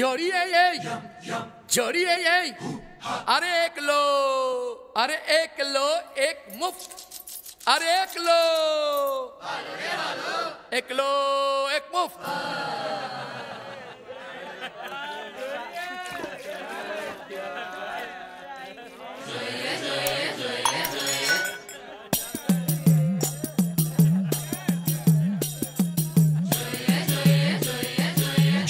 जोड़िए ये। जोड़िए ये। अरे एक लो। अरे एक लो, एक मुफ़्त। अरे एक लो। एक लो।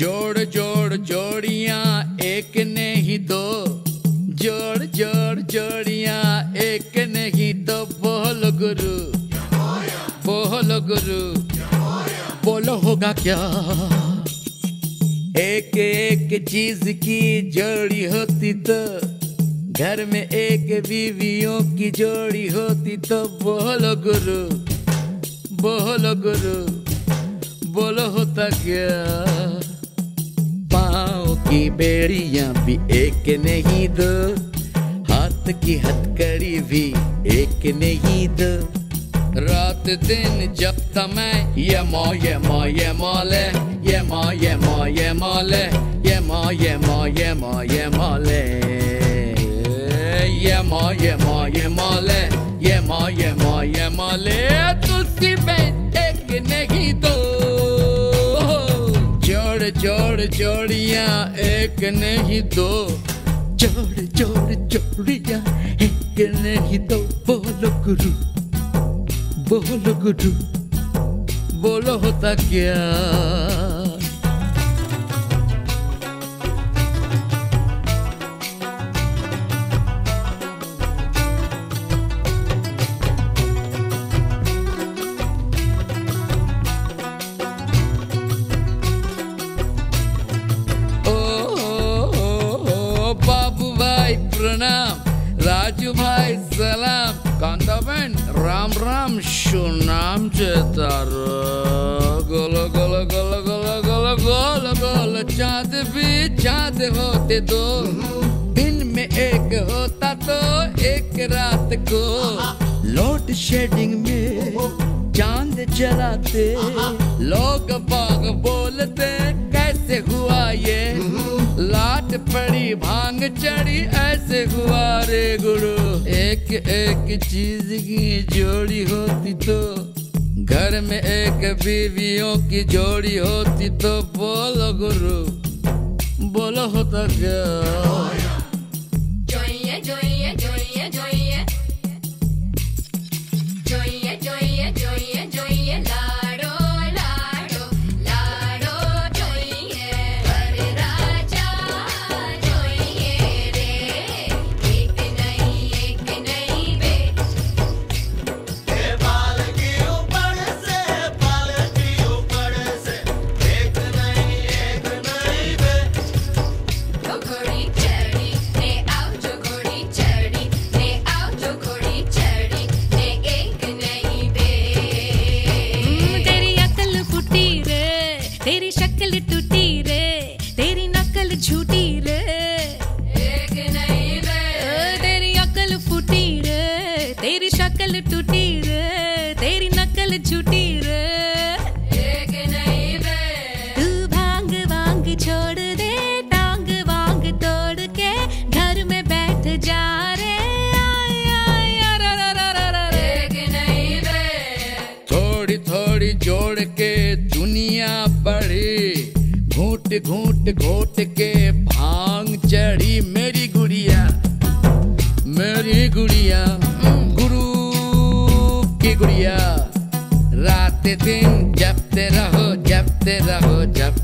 जोड़ जोड़ जोड़िया, एक नहीं दो जोड़ जोड़ जोड़िया, एक नहीं दो बोल गुरु। बोल गुरु। बोलो होगा क्या? एक एक चीज़ की जोड़ी होती तो घर में एक बीवियों की जोड़ी होती तो। बोलो गुरु। बोलो गुरु। बोलो होता क्या? पाँव की बेड़ियाँ भी एक नहीं दो। हाथ की हथकड़ी भी एक नहीं दो। रात दिन जब तमै ये मौ ये मौ, ये मौले ये मौ ये मौ, ये मौले ये मौ ये मौ ये मौ, ये मौले ये मौ ये मौ, ये जोड़ जोड़िया, एक नहीं दो। जोड़ जोड़, जोड़िया, एक नहीं दो। बोलो गुरु बोलो गुरु, बोलो होता क्या? राम राम सुनाम चेतार गोलो गोलो गोलो गोलो गोलो गोलो गोलो चाँद भी चाँद होते दो दिन में एक होता तो एक रात को लोड शेडिंग में चाँद जलाते लोग बाग बोलते कैसे हुआ ये लाट पड़ी भाँग चढ़ी, ऐसे गुआरे गुरु एक एक चीज़ की जोड़ी होती तो घर में एक बीवियों की जोड़ी होती तो बोलो गुरु, बोलो होता क्या? जोइए जोइए जोइए जोइए तेरी शक्ल टूटी रे तेरी नकल झूठी रे। एक नहीं रे। ओ, तेरी अकल फूटी रे तेरी शक्ल टूटी रे तेरी नकल झूठी रे। एक नहीं रे। तू भाँग वांग छोड़ दे टांग वांग तोड़ के घर में बैठ जा रे। आया रा रा। एक नहीं रे। थोड़ी थोड़ी जोड़ के घूट घूट घोट के भाँग चढ़ी मेरी गुड़िया मेरी गुड़िया गुरु की गुड़िया। रात दिन जपते रहो जपते रहो जपते